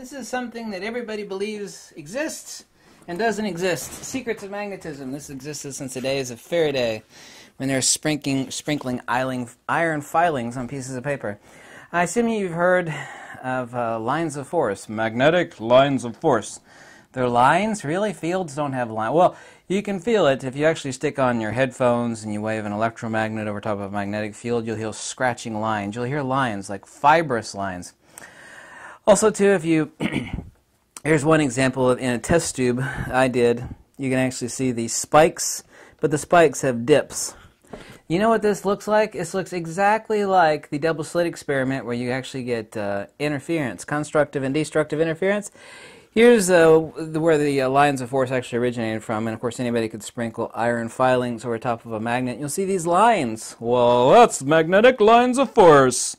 This is something that everybody believes exists and doesn't exist. Secrets of magnetism. This existed since the days of Faraday when they were sprinkling, sprinkling iron filings on pieces of paper. I assume you've heard of uh, lines of force, magnetic lines of force. They're lines, really? Fields don't have lines. Well, you can feel it if you actually stick on your headphones and you wave an electromagnet over top of a magnetic field. You'll hear scratching lines. You'll hear lines like fibrous lines. Also, too, if you here's one example of in a test tube I did. You can actually see the spikes, but the spikes have dips. You know what this looks like? This looks exactly like the double slit experiment where you actually get uh, interference, constructive and destructive interference. Here's uh, where the uh, lines of force actually originated from, and of course anybody could sprinkle iron filings over top of a magnet. You'll see these lines. Well, that's magnetic lines of force.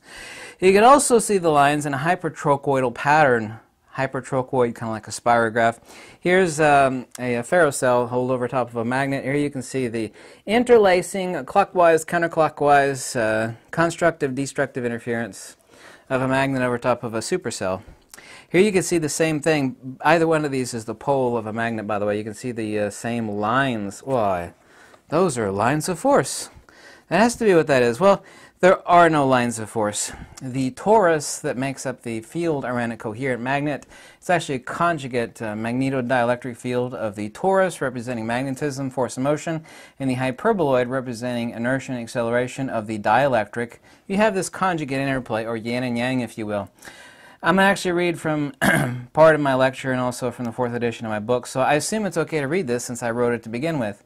You can also see the lines in a hypertrochoidal pattern. Hypertrochoid, kind of like a spirograph. Here's um, a, a ferrocell hold over top of a magnet. Here you can see the interlacing, clockwise, counterclockwise, uh, constructive, destructive interference of a magnet over top of a supercell. Here you can see the same thing. Either one of these is the pole of a magnet, by the way. You can see the uh, same lines. Why? Those are lines of force. That has to be what that is. Well, there are no lines of force. The torus that makes up the field around a coherent magnet is actually a conjugate uh, magnetodielectric field of the torus representing magnetism, force and motion, and the hyperboloid representing inertia and acceleration of the dielectric. You have this conjugate interplay, or yin and yang, if you will. I'm going to actually read from part of my lecture and also from the fourth edition of my book, so I assume it's okay to read this since I wrote it to begin with.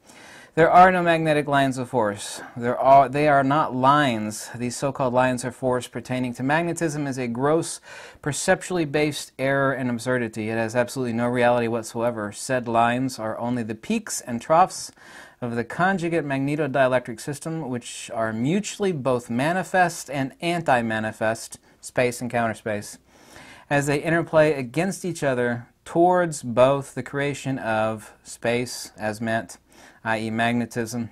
There are no magnetic lines of force. There are, they are not lines. These so-called lines of force pertaining to magnetism is a gross, perceptually based error and absurdity. It has absolutely no reality whatsoever. Said lines are only the peaks and troughs of the conjugate magnetodielectric system, which are mutually both manifest and anti-manifest, space and counter space, as they interplay against each other towards both the creation of space as meant i.e. magnetism,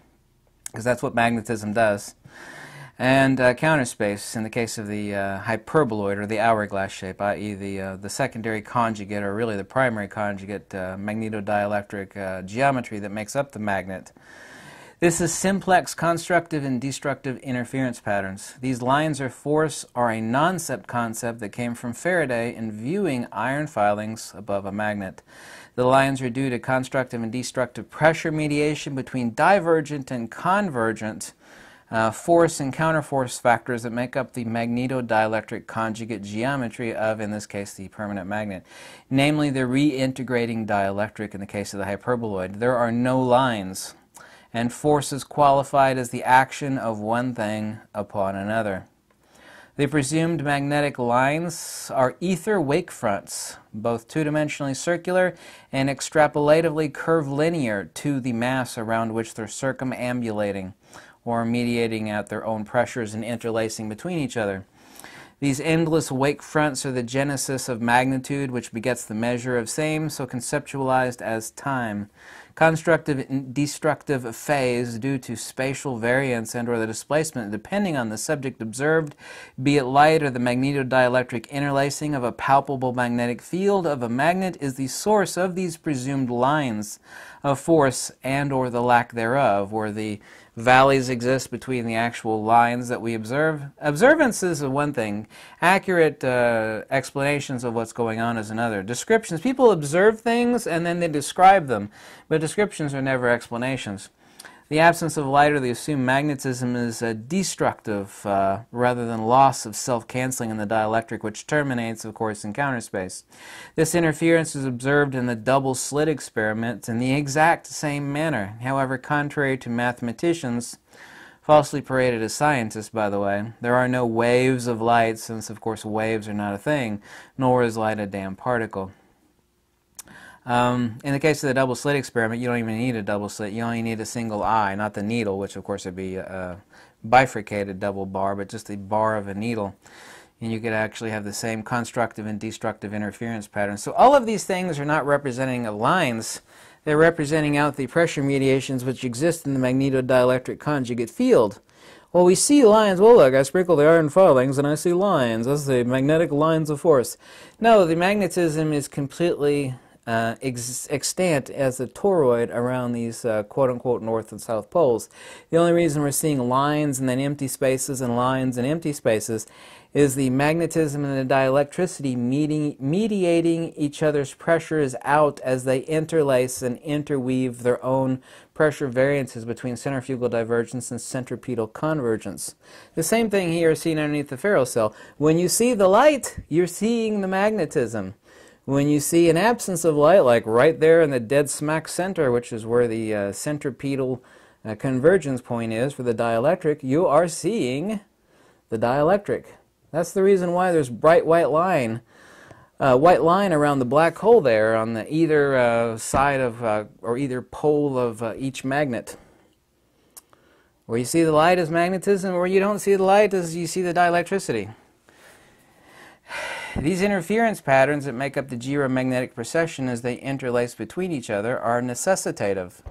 because that's what magnetism does, and uh, counter space in the case of the uh, hyperboloid or the hourglass shape, i.e. the, uh, the secondary conjugate or really the primary conjugate uh, magnetodielectric uh, geometry that makes up the magnet. This is simplex constructive and destructive interference patterns. These lines of force are a noncept concept that came from Faraday in viewing iron filings above a magnet. The lines are due to constructive and destructive pressure mediation between divergent and convergent uh, force and counterforce factors that make up the magnetodielectric conjugate geometry of, in this case, the permanent magnet, namely the reintegrating dielectric in the case of the hyperboloid. There are no lines and force is qualified as the action of one thing upon another. The presumed magnetic lines are ether wake fronts, both two-dimensionally circular and extrapolatively curvilinear to the mass around which they're circumambulating or mediating at their own pressures and interlacing between each other. These endless wake fronts are the genesis of magnitude, which begets the measure of same, so conceptualized as time constructive and destructive phase due to spatial variance and or the displacement depending on the subject observed, be it light or the magnetodielectric interlacing of a palpable magnetic field of a magnet is the source of these presumed lines of force and or the lack thereof, or the valleys exist between the actual lines that we observe. Observance is one thing. Accurate uh, explanations of what's going on is another. Descriptions. People observe things and then they describe them, but descriptions are never explanations. The absence of light or the assumed magnetism is a destructive uh, rather than loss of self-canceling in the dielectric, which terminates, of course, in counter space. This interference is observed in the double slit experiment in the exact same manner. However, contrary to mathematicians, falsely paraded as scientists, by the way, there are no waves of light, since, of course, waves are not a thing, nor is light a damn particle. Um, in the case of the double slit experiment, you don't even need a double slit. You only need a single eye, not the needle, which of course would be a bifurcated double bar, but just the bar of a needle. And you could actually have the same constructive and destructive interference patterns. So all of these things are not representing lines. They're representing out the pressure mediations which exist in the magnetodielectric conjugate field, Well, we see lines. Well, look, I sprinkle the iron filings and I see lines. That's the magnetic lines of force. No, the magnetism is completely uh, ex- extant as a toroid around these uh, quote unquote north and south poles. The only reason we're seeing lines and then empty spaces and lines and empty spaces is the magnetism and the dielectricity meeting, mediating each other's pressures out as they interlace and interweave their own pressure variances between centrifugal divergence and centripetal convergence. The same thing here is seen underneath the ferrocell. When you see the light, you're seeing the magnetism. When you see an absence of light, like right there in the dead smack center, which is where the uh, centripetal uh, convergence point is for the dielectric, you are seeing the dielectric. That's the reason why there's bright white line, uh, white line around the black hole there on the either uh, side of uh, or either pole of uh, each magnet. Where you see the light is magnetism, where you don't see the light is you see the dielectricity. These interference patterns that make up the gyromagnetic precession as they interlace between each other are necessitative.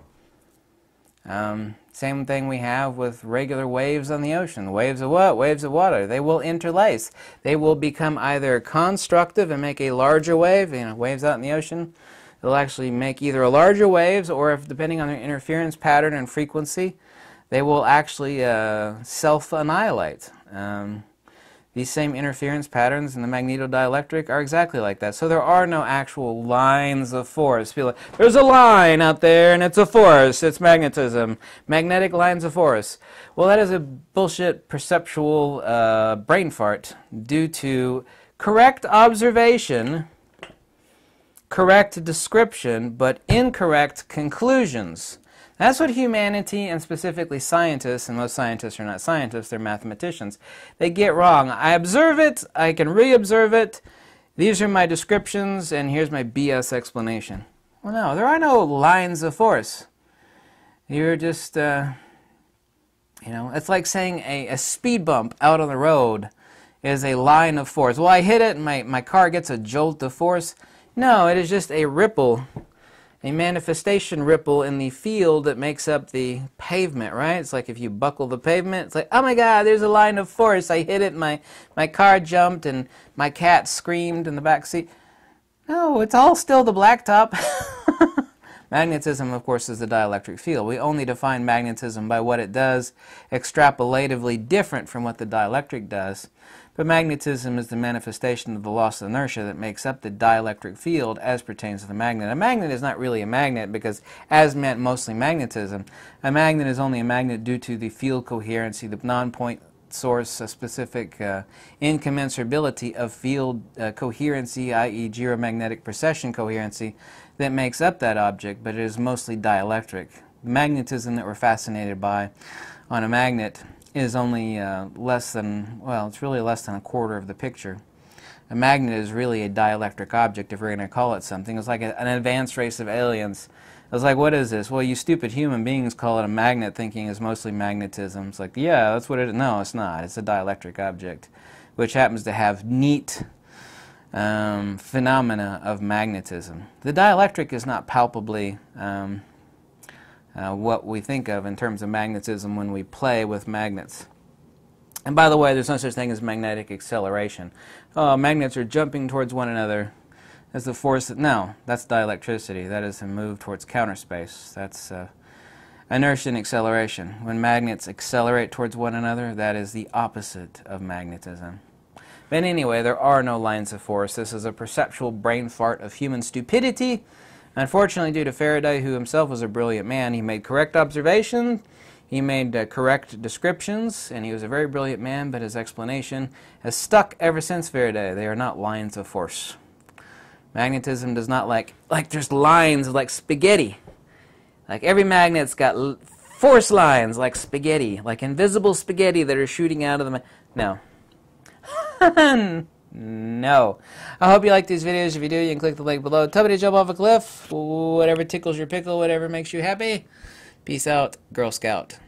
Um, same thing we have with regular waves on the ocean. Waves of what? Waves of water. They will interlace. They will become either constructive and make a larger wave, you know, waves out in the ocean. They'll actually make either a larger waves or if depending on their interference pattern and frequency, they will actually uh, self-annihilate. Um, these same interference patterns in the magnetodielectric are exactly like that. So there are no actual lines of force. Like, There's a line out there and it's a force. It's magnetism. Magnetic lines of force. Well, that is a bullshit perceptual uh, brain fart due to correct observation, correct description, but incorrect conclusions. That's what humanity and specifically scientists, and most scientists are not scientists, they're mathematicians, they get wrong. I observe it, I can re-observe it, these are my descriptions, and here's my BS explanation. Well, no, there are no lines of force. You're just, uh, you know, it's like saying a, a speed bump out on the road is a line of force. Well, I hit it and my, my car gets a jolt of force. No, it is just a ripple a manifestation ripple in the field that makes up the pavement, right? It's like if you buckle the pavement, it's like, oh my God, there's a line of force. I hit it, my, my car jumped, and my cat screamed in the back seat. No, it's all still the blacktop. Magnetism, of course, is the dielectric field. We only define magnetism by what it does, extrapolatively different from what the dielectric does. But magnetism is the manifestation of the loss of inertia that makes up the dielectric field as pertains to the magnet. A magnet is not really a magnet because, as meant mostly magnetism, a magnet is only a magnet due to the field coherency, the non-point source a specific uh, incommensurability of field uh, coherency, i.e. gyromagnetic precession coherency, that makes up that object, but it is mostly dielectric. The magnetism that we're fascinated by on a magnet is only uh, less than, well, it's really less than a quarter of the picture. A magnet is really a dielectric object, if we're going to call it something. It's like a, an advanced race of aliens. I was like, what is this? Well, you stupid human beings call it a magnet, thinking it's mostly magnetism. It's like, yeah, that's what it is. No, it's not. It's a dielectric object, which happens to have neat um, phenomena of magnetism. The dielectric is not palpably um, uh, what we think of in terms of magnetism when we play with magnets. And by the way, there's no such thing as magnetic acceleration. Oh, magnets are jumping towards one another as the force. That, no, that's dielectricity. That is a move towards counter space. That's uh, inertia and acceleration. When magnets accelerate towards one another, that is the opposite of magnetism. But anyway, there are no lines of force. This is a perceptual brain fart of human stupidity Unfortunately, due to Faraday, who himself was a brilliant man, he made correct observations, he made uh, correct descriptions, and he was a very brilliant man, but his explanation has stuck ever since Faraday. They are not lines of force. Magnetism does not like, like there's lines like spaghetti. Like every magnet's got force lines like spaghetti, like invisible spaghetti that are shooting out of the. no. No. I hope you like these videos. If you do, you can click the link below. Tell me to jump off a cliff. Whatever tickles your pickle, whatever makes you happy. Peace out, Girl Scout.